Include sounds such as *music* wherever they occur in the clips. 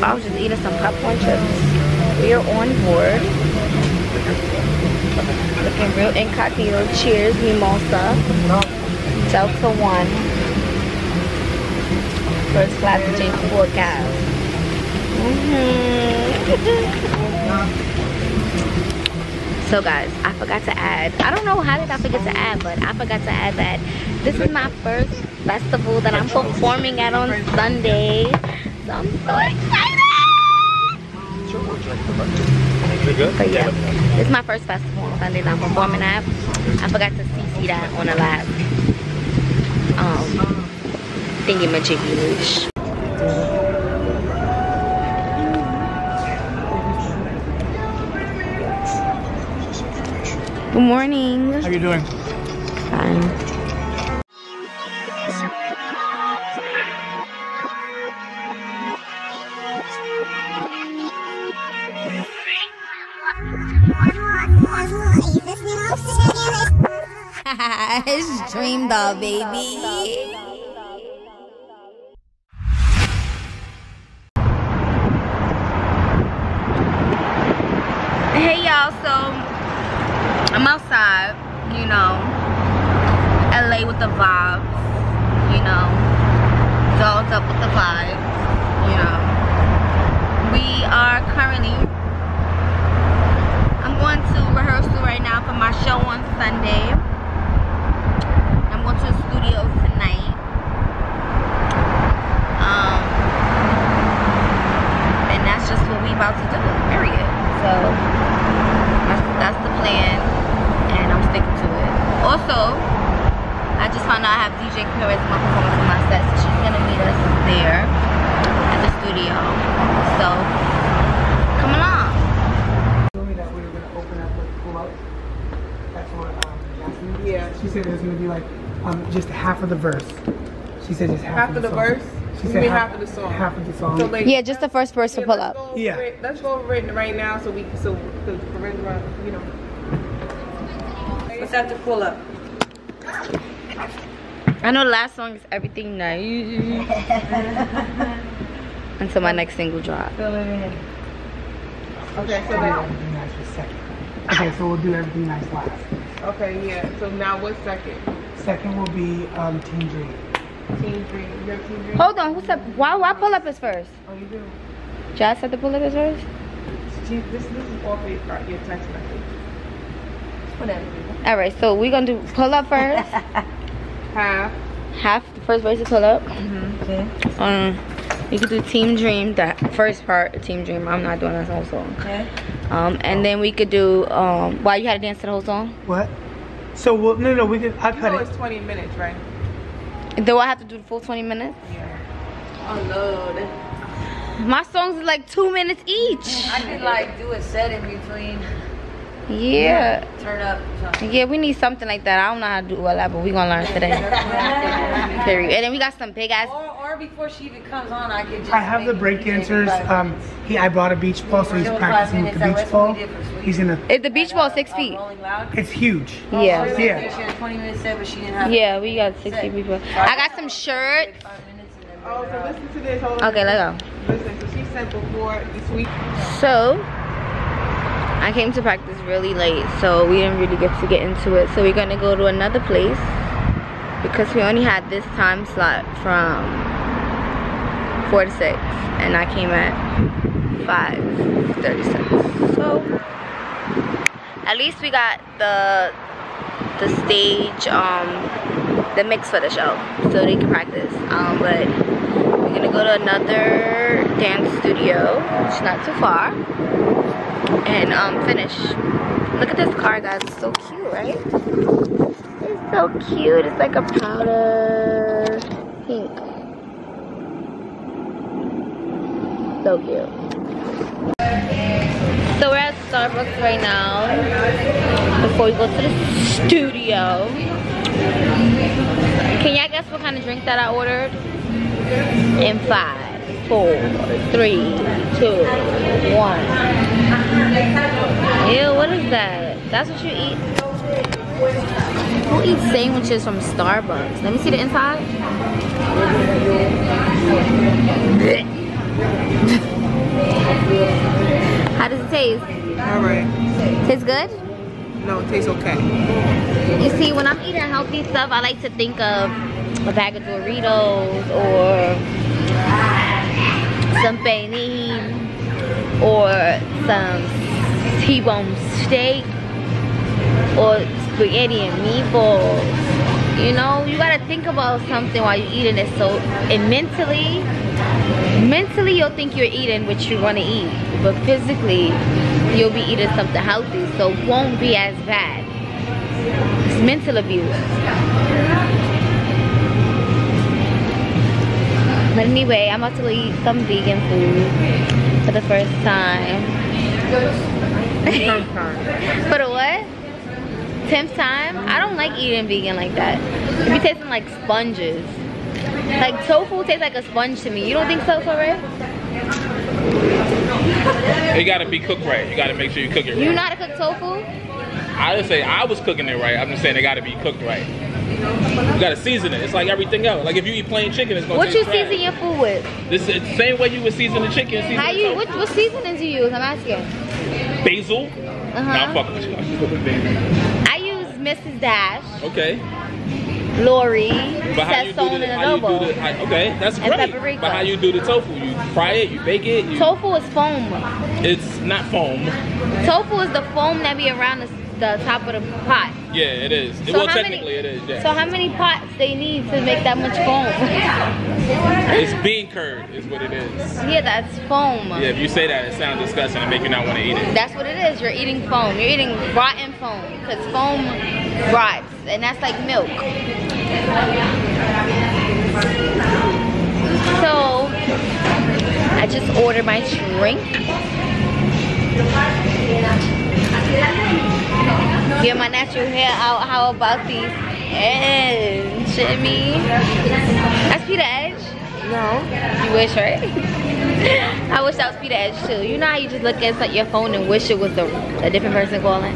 I was just eating some popcorn chips. We are on board. Looking real incognito. Cheers, mimosa. Delta One. First class change forecast. Mm-hmm. *laughs* so guys, I forgot to add. I don't know how did I forget to add, but I forgot to add that this is my first festival that I'm performing at on Sunday. So I'm so excited. But yeah, is my first festival on I'm performing at. I forgot to CC that on the last um, thingy majiggy Good morning. How are you doing? Fine. It's DreamDoll, baby. Hey y'all, so I'm outside, you know, LA with the vibes, you know, dolled up with the vibes, you know. We are currently, I'm going to rehearsal right now for my show on Sunday. I'm going to the studio tonight. Um, and that's just what we about to do, period. So, that's, that's the plan, and I'm sticking to it. Also, I just found out I have DJ Charisma performing for my set, so she's gonna meet us there at the studio. So, come along. told me that we were gonna open up with pull up. That's what um, Jasmine. Yeah. She said it was gonna be like um, just half of the verse. She said just half, Half of of the, the song. verse? She said mean half of the song? Half of the song. So like, Yeah, just the first verse to pull up. Go Yeah. over it- let's go over it right now so we can so because Lorenzo, you know. Let's have to pull up? I know last song is Everything Nice. Until my next single drop. Fill it in. Okay, so We'll do everything nice. Okay, so we'll do everything nice last. okay, yeah. So now what's second? Second will be um, Team Dream. Team Dream. You have Team Dream. Hold on, who said, why, why pull up is first? Oh, you do. Jazz said the pull up is first? Team, this this is off your, uh, your text message. Whatever. All right, so we're gonna do pull up first. *laughs* Half. Half the first verse is pull up. Okay. Um, you could do Team Dream, the first part of Team Dream. I'm not doing that whole song. Okay. Um, and then we could do um, why you had to dance to the whole song. What? So we'll, no, no, we can. I You cut know it. it's 20 minutes, right? Do I have to do the full 20 minutes? Oh Lord. My songs are like two minutes each. I could like do a set in between. Yeah. Turn up something. Yeah, we need something like that. I don't know how to do all that, but we gonna learn today. *laughs* Period. And then we got some big ass. Or, or before she even comes on, I could just. I have the break dancers. Um, he, I brought a beach ball, so he's Do practicing with the beach that's ball. we did for Sweet. He's gonna. It, the beach ball six feet. It's huge. Yeah. Oh, Yeah. She had 20 minute set, but she didn't have. Yeah, we got 60 people. I got some shirts. Five minutes and then Oh, so listen to this. Hold. Okay, let's go. Listen, so she said before the sweet. So, I came to practice really late, so we didn't really get to get into it. So we're gonna go to another place because we only had this time slot from four to six, and I came at five thirty-six. So, at least we got the the stage, um, the mix for the show, so they can practice. Um, but we're gonna go to another dance studio, which is not too far, and um, finish. Look at this car, guys. It's so cute, right? It's so cute. It's like a powder pink. So cute. So we're at Starbucks right now before we go to the studio. Can y'all guess what kind of drink that I ordered? In five, four, three, two, one. Ew, what is that? That's what you eat? Who eats sandwiches from Starbucks? Let me see the inside. *laughs* How does it taste? All right. Tastes good? No, it tastes okay. You see, when I'm eating healthy stuff, I like to think of a bag of Doritos or some pernil or some T-bone steak or spaghetti and meatballs. You know, you gotta think about something while you're eating it. So, and mentally, mentally you'll think you're eating what you want to eat, but physically you'll be eating something healthy, so it won't be as bad. It's mental abuse. But anyway, I'm about to eat some vegan food for the first time. *laughs* for the what? Tenth time? I don't like eating vegan like that. It be tasting like sponges. Like tofu tastes like a sponge to me. You don't think so, Torre? It gotta be cooked right. You gotta make sure you cook it right. You know how to cook tofu? I didn't say I was cooking it right. I'm just saying it gotta be cooked right. You gotta season it. It's like everything else. Like if you eat plain chicken, it's gonna What you trash. season your food with? This is the same way you would season the chicken. Season How you? What, what seasonings you use? I'm asking. Basil. Uh huh. with you. I'm with you. I use Mrs. Dash, Okay. Lori, But how you do Sazon, the, and adobo. do the, how- okay, that's And great. paprika. But how you do the tofu? You fry it, you bake it, you, Tofu is foam. it's not foam. Tofu is the foam that be around the, the top of the pot. Yeah, it is. So well, how many- it is, yeah. So how many pots they need to make that much foam? it's bean curd is what it is. yeah, that's foam. Yeah, if you say that, it sounds disgusting and make you not want to eat it. That's what it is. You're eating foam. You're eating rotten foam because foam rots, and that's like milk. So I just ordered my drink. Get my natural hair out. How about these edge, Jimmy? That's Peter Edge. No. You wish, right? *laughs* I wish that was Peter Edge too. You know how you just look at your phone and wish it was a, a different person calling?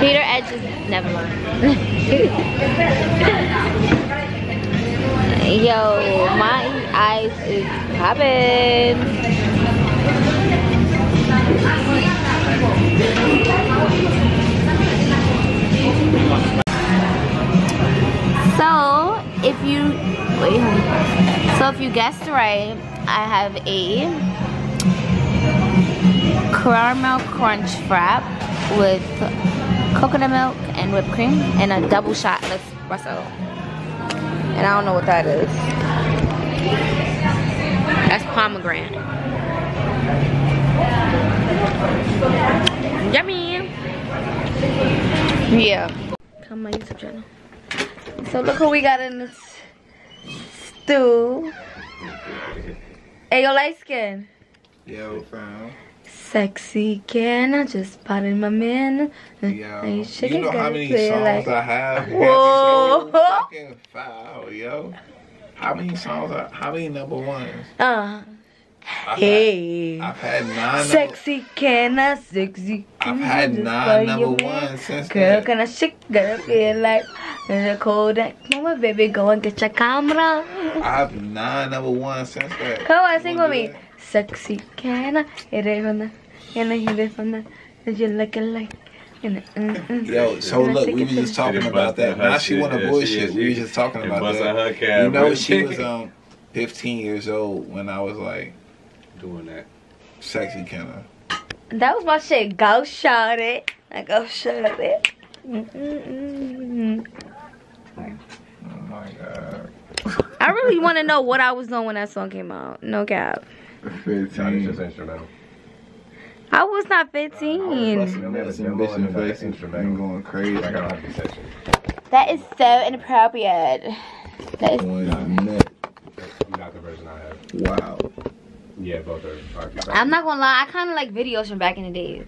Peter Edge is never mind. *laughs* Yo, my eyes is popping. So, if you wait, so if you guessed right, I have a caramel crunch frap with coconut milk and whipped cream and a double shot espresso. And I don't know what that is. That's pomegranate. Yummy. Yeah. Channel. So look who we got in this stew. Hey, yo, light skin. Yo, fam. Sexy can I just spotted my man? Yo, you chicken know how many songs like- I have? Whoa. *laughs* Fucking foul, yo. How many songs? I, how many number ones? Uh, I've hey. Had, I've had nine. Number, Sexy can I, sexy I've had nine number your man? ones since Girl, then. can I shake, girl, feel like in the cold that moment, baby, go and get your camera. I have nine number ones since that. Come on, sing with me. that? Sexy can I hit it from the, can I hit it from the, that you looking like, and mm, mm. Yo, so look, we it was just talking about that. Now she wanna yeah, bullshit. We was just talking about that. You know, she was um 15 years old when I was like doing that. sexy kind of. That was my shit. Go shot it. I go shot it. Mm, Mm-mm-mm. Oh my god. I really want to know what I was doing when that song came out. No cap. It's just instrumental. I was not Busting 15. nuts in bitch in the face and been going crazy. Like a hockey. That is so inappropriate. That is. Going nuts. Not the version I have. Wow. Yeah, both are I'm not gonna lie. I kind of like videos from back in the days.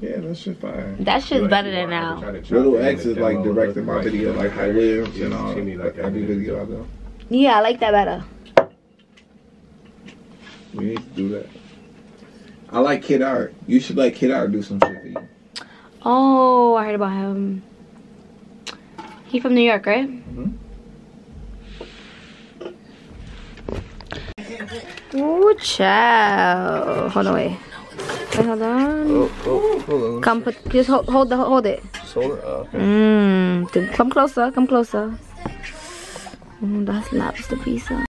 Yeah, that's just fine. That shit's better than now. Little X is like directing my video, like Hype Williams and all. She like Every video I do. Yeah, I like that better. We need to do that. I like Kid Art. You should let Kid Art do some shit for you. Oh, I heard about him. He from New York, right? Mhm. Ooh, child. Hold on, wait. Wait, hold on. Oh, oh, hold on. Come put, just hold, hold the, hold it. Just hold it. Oh, okay. Mmm. Come closer, come closer. Mm, that's lobster pizza.